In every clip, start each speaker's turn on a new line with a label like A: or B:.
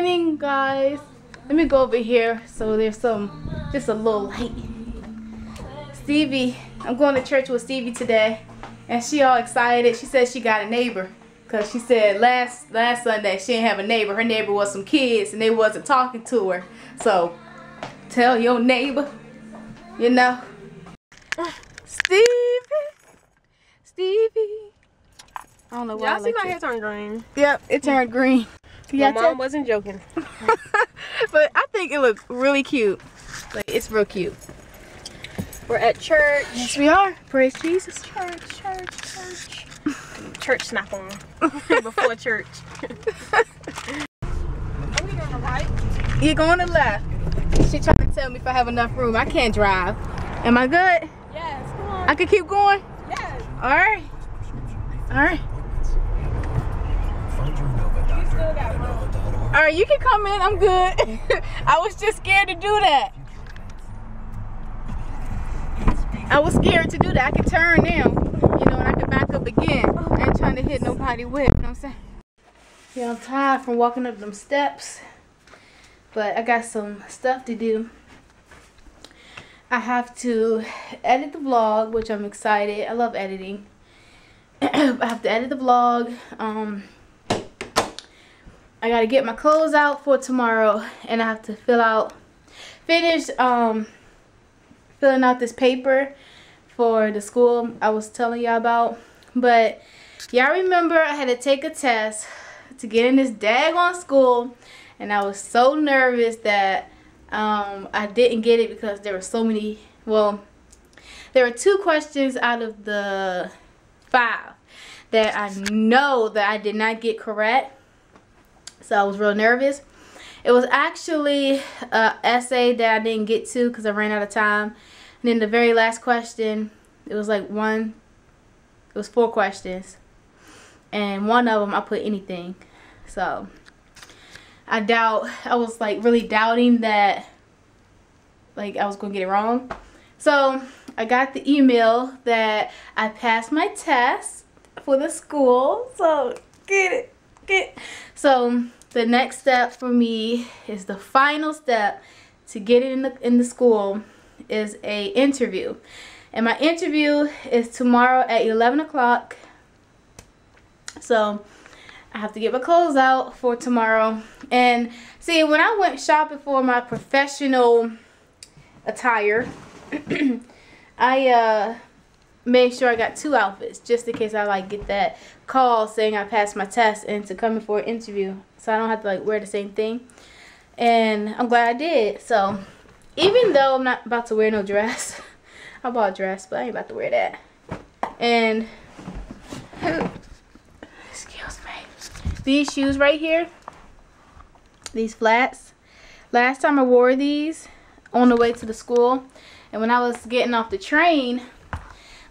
A: morning, guys. Let me go over here so there's some, just a little light. Stevie, I'm going to church with Stevie today, and she all excited. She said she got a neighbor. Cause she said last last Sunday she didn't have a neighbor. Her neighbor was some kids and they wasn't talking to her. So tell your neighbor, you know. Stevie, Stevie. I don't know why.
B: Y'all see my hair turn green.
A: Yep, it turned green.
B: My mom wasn't joking.
A: but I think it looks really cute. Like it's real cute.
B: We're at church.
A: Yes, we are. Praise Jesus.
B: Church, church, church. church snap on before church. are we going to right?
A: You're going to left. She trying to tell me if I have enough room. I can't drive. Am I good?
B: Yes, come on.
A: I can keep going?
B: Yes.
A: All right. All right. You can come in. I'm good. I was just scared to do that. I was scared to do that. I could turn now, you know, and I could back up again. I ain't trying to hit nobody with, you know what I'm saying? Yeah, I'm tired from walking up them steps, but I got some stuff to do. I have to edit the vlog, which I'm excited. I love editing. I have to edit the vlog. Um, I gotta get my clothes out for tomorrow, and I have to fill out, finish um, filling out this paper for the school I was telling y'all about. But y'all remember I had to take a test to get in this daggone school, and I was so nervous that um, I didn't get it because there were so many. Well, there were two questions out of the five that I know that I did not get correct. So I was real nervous. It was actually an essay that I didn't get to because I ran out of time. And then the very last question, it was like one, it was four questions. And one of them I put anything. So I doubt, I was like really doubting that like I was going to get it wrong. So I got the email that I passed my test for the school. So get it, it. So the next step for me is the final step to get in the in the school is a interview. And my interview is tomorrow at 11 o'clock. So I have to get my clothes out for tomorrow. And see, when I went shopping for my professional attire, I uh, made sure I got two outfits just in case I like get that call saying I passed my test and to come in for an interview. So I don't have to like wear the same thing. And I'm glad I did. So even though I'm not about to wear no dress, I bought a dress, but I ain't about to wear that. And excuse me, these shoes right here, these flats. Last time I wore these on the way to the school, and when I was getting off the train,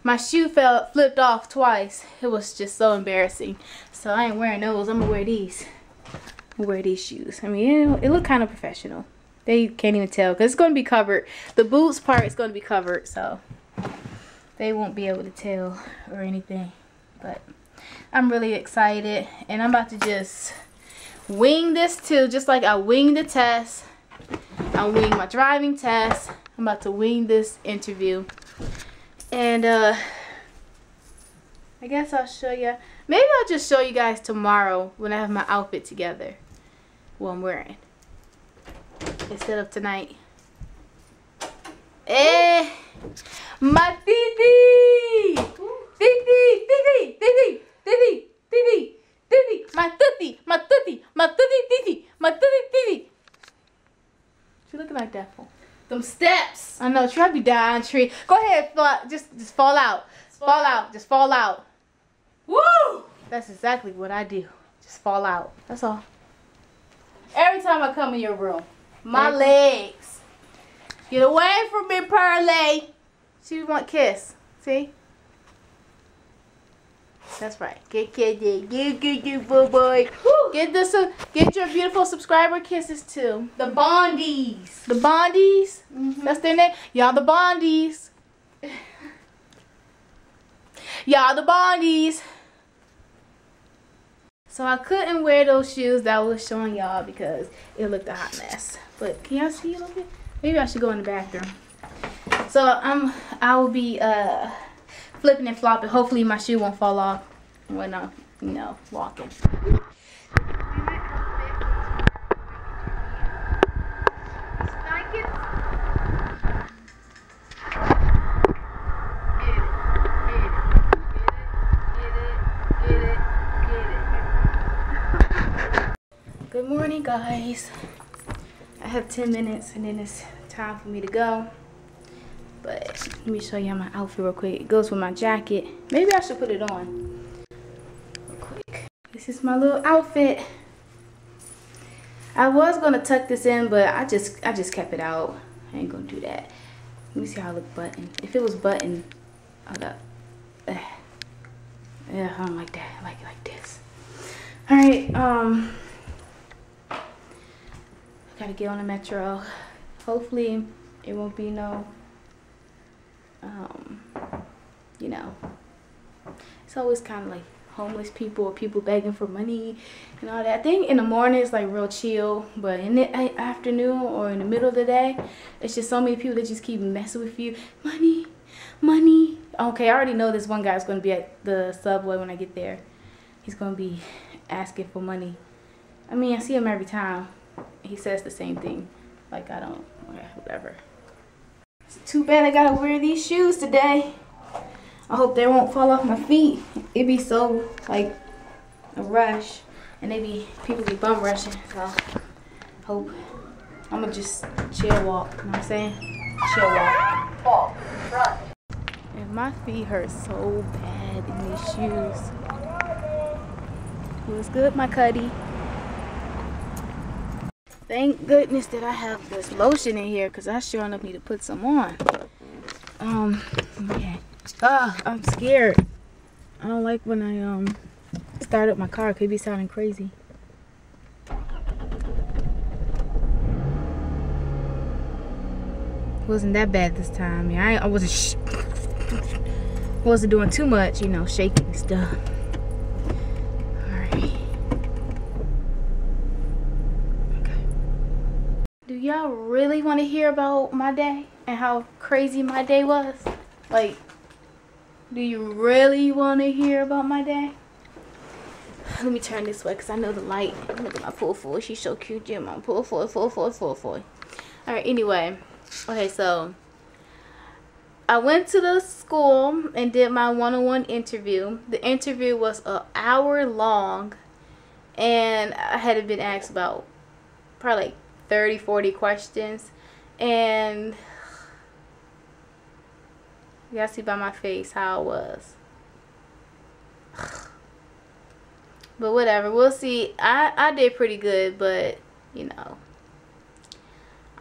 A: my shoe fell flipped off twice. It was just so embarrassing. So I ain't wearing those. I'm gonna wear these. Wear these shoes. I mean, it, it look kind of professional. They can't even tell because it's going to be covered. The boots part is going to be covered, so they won't be able to tell or anything. But I'm really excited, and I'm about to just wing this too, just like I winged the test. I winged my driving test. I'm about to wing this interview. And uh, I guess I'll show you. Maybe I'll just show you guys tomorrow when I have my outfit together. What I'm wearing instead of tonight. Eh, my Titi! Titi! Titi! Titi! Titi! Titi! Titi! My Titi! My Titi! My Titi! Titi! My Titi! Titi! She looking like that for? Them steps. I know. Try to be down tree. Go ahead. Fall, just just fall out. Fall, fall out. out. Just fall out. Woo! That's exactly what I do. Just fall out. That's all. Every time I come in your room. My legs. Get away from me, Pearly. She want kiss. See? That's right. Get get get get get boy boy. Get this uh, get your beautiful subscriber kisses too.
B: The Bondies.
A: The Bondies. Mm -hmm. That's their name. Y'all the Bondies. Y'all the Bondies. So I couldn't wear those shoes that I was showing y'all because it looked a hot mess. But can y'all see a little bit? Maybe I should go in the bathroom. So I'm I will be uh flipping and flopping. Hopefully my shoe won't fall off when I'm you walking. Good morning guys. I have 10 minutes and then it's time for me to go. But let me show you my outfit real quick. It goes with my jacket. Maybe I should put it on. This is my little outfit. I was gonna tuck this in, but I just I just kept it out. I ain't gonna do that. Let me see how I look button. If it was button, I got. Uh, yeah, I don't like that. I like it like this. All right. Um. Gotta get on the metro. Hopefully it won't be no, um, you know, it's always kind of like homeless people or people begging for money and all that. I think in the morning it's like real chill, but in the afternoon or in the middle of the day, it's just so many people that just keep messing with you. Money, money. Okay, I already know this one guy's gonna be at the subway when I get there. He's gonna be asking for money. I mean, I see him every time he says the same thing. Like I don't, whatever. It's too bad I gotta wear these shoes today. I hope they won't fall off my feet. It'd be so like a rush, and they be people be bum rushing. So hope I'm gonna just chill walk. You know what I'm saying? Chill walk. Run. And my feet hurt so bad in these shoes. What's good, my cuddy? Thank goodness that I have this lotion in here because I sure enough need to put some on. Um, yeah. Ah, I'm scared. I don't like when I um start up my car. It could be sounding crazy. wasn't that bad this time. Yeah, I, I wasn't wasn't doing too much, you know, shaking stuff. Alright. Okay. Do y'all really want to hear about my day and how crazy my day was? Like, do you really want to hear about my day? Let me turn this way because I know the light. Look at my pool four. She's so cute, Jim. My pool four, four, four, four, four. All right, anyway. Okay, so I went to the school and did my one-on-one interview. The interview was an hour long and I had been asked about probably like 30, 40 questions. And gotta see by my face how it was. but whatever, we'll see. I, I did pretty good, but you know,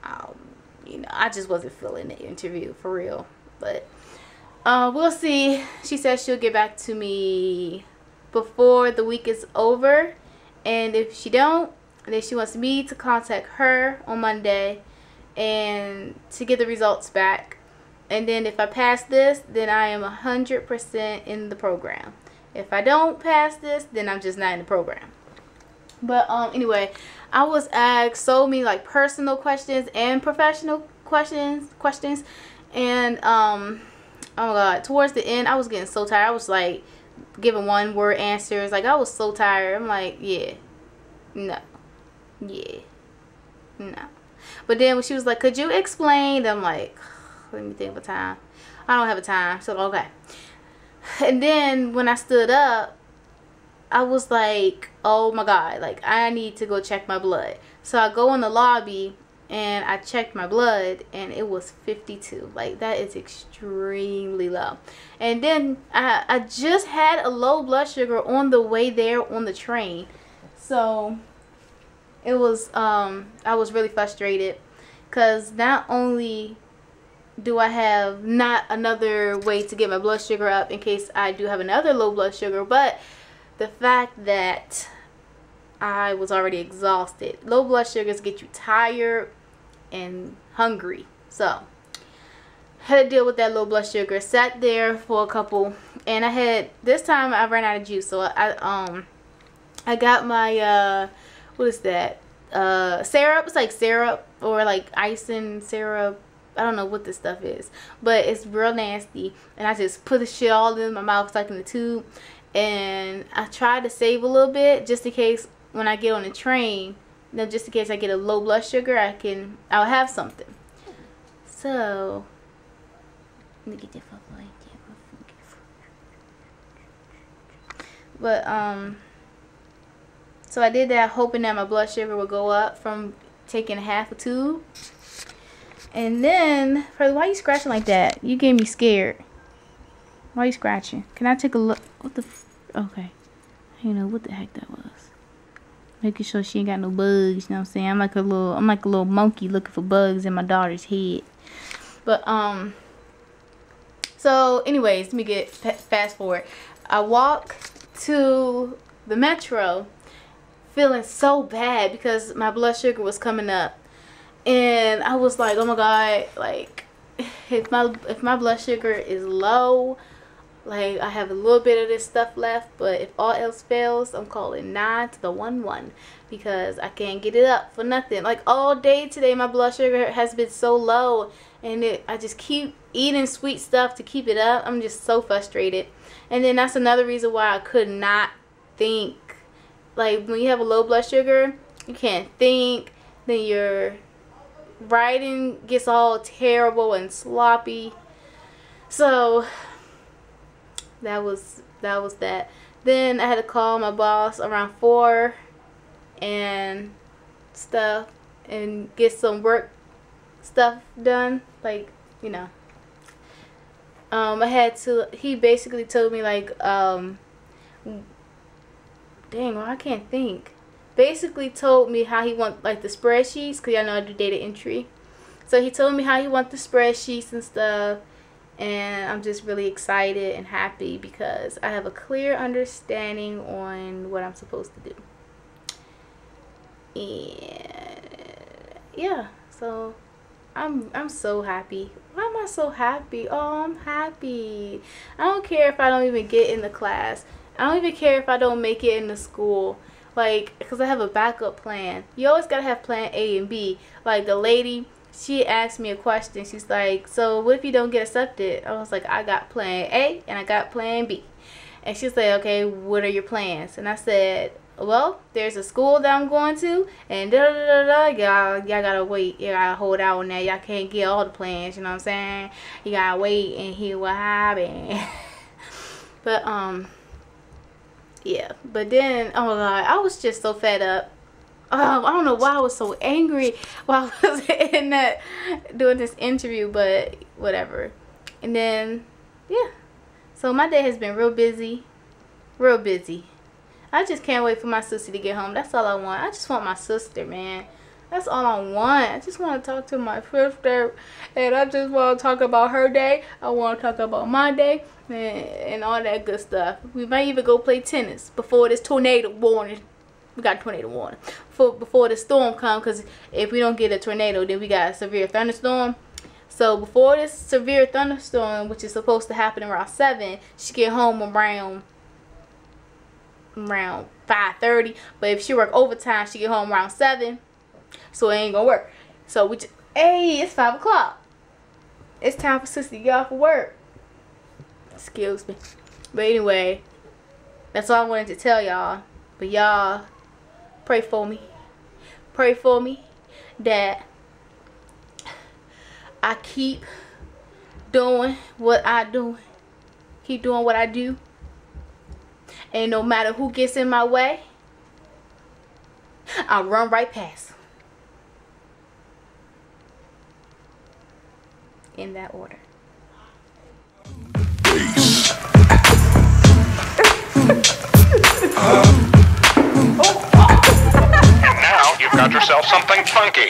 A: um, you know, I just wasn't feeling the interview for real. But uh, we'll see. She says she'll get back to me before the week is over, and if she don't, then she wants me to contact her on Monday and to get the results back. And then if I pass this, then I am 100% in the program. If I don't pass this, then I'm just not in the program. But um anyway, I was asked so many like personal questions and professional questions questions and um oh my god, towards the end I was getting so tired. I was like giving one word answers. Like I was so tired. I'm like, yeah. No. Yeah. No. But then when she was like, could you explain? I'm like, let me think of a time. I don't have a time. So, okay. And then when I stood up, I was like, oh my God, like I need to go check my blood. So I go in the lobby and I checked my blood and it was 52. Like that is extremely low. And then I, I just had a low blood sugar on the way there on the train. So it was um I was really frustrated because not only do I have not another way to get my blood sugar up in case I do have another low blood sugar, but the fact that I was already exhausted. Low blood sugars get you tired and hungry. So, had to deal with that low blood sugar. Sat there for a couple, and I had this time I ran out of juice, so I um I got my uh, what is that? Uh, syrup. It's like syrup or like icing syrup. I don't know what this stuff is, but it's real nasty. And I just put the shit all in my mouth, like in the tube. And I tried to save a little bit just in case when I get on the train, just in case I get a low blood sugar, I can, I'll have something. So, let me get that But, um, so I did that hoping that my blood sugar would go up from taking half a tube. And then, for why you scratching like that? You gave me scared. Why you scratching? Can I take a look? What the? okay. You know what the heck that was. Making sure she ain't got no bugs. You know what I'm saying? I'm like a little, I'm like a little monkey looking for bugs in my daughter's head. But um. So, anyways, let me get fast forward. I walk to the metro feeling so bad because my blood sugar was coming up and I was like oh my god like if my if my blood sugar is low like I have a little bit of this stuff left but if all else fails I'm calling 9 to the 1 1 because I can't get it up for nothing like all day today my blood sugar has been so low and it, I just keep eating sweet stuff to keep it up I'm just so frustrated and then that's another reason why I could not think. Like when you have a low blood sugar, you can't think. Then your writing gets all terrible and sloppy. So that was that was that. Then I had to call my boss around four and stuff and get some work stuff done. Like, you know, um, I had to, he basically told me like, um, dang, well, I can't think. Basically told me how he want like the spreadsheets, cause y'all know I do data entry. So he told me how he want the spreadsheets and stuff. And I'm just really excited and happy because I have a clear understanding on what I'm supposed to do. And yeah, so I'm I'm so happy. Why am I so happy? Oh, I'm happy. I don't care if I don't even get in the class. I don't even care if I don't make it in the school. Like, because I have a backup plan. You always got to have plan A and B. Like, the lady, she asked me a question. She's like, so what if you don't get accepted? I was like, I got plan A and I got plan B. And she's like, okay, what are your plans? And I said, well, there's a school that I'm going to, and da da da da. Y'all, y'all gotta wait. Y'all gotta hold out on that. Y'all can't get all the plans. You know what I'm saying? You gotta wait and hear what happened. but um, yeah. But then, oh god, I was just so fed up. Um, I don't know why I was so angry while I was in that doing this interview, but whatever. And then, yeah. So my day has been real busy, real busy. I just can't wait for my sister to get home. That's all I want. I just want my sister, man. That's all I want. I just want to talk to my sister. And I just want to talk about her day. I want to talk about my day. And, and all that good stuff. We might even go play tennis before this tornado warning. We got tornado warning. For, before the storm comes. Because if we don't get a tornado, then we got a severe thunderstorm. So before this severe thunderstorm, which is supposed to happen around 7, she get home around around 5.30. But if she work overtime, she get home around 7. So it ain't gonna work. So we just, hey, it's 5 o'clock. It's time for sister to get off of work. Excuse me. But anyway, that's all I wanted to tell y'all. But y'all, pray for me. Pray for me that I keep doing what I do. Keep doing what I do and no matter who gets in my way, I'll run right past. in that order.
C: now you've got yourself something funky.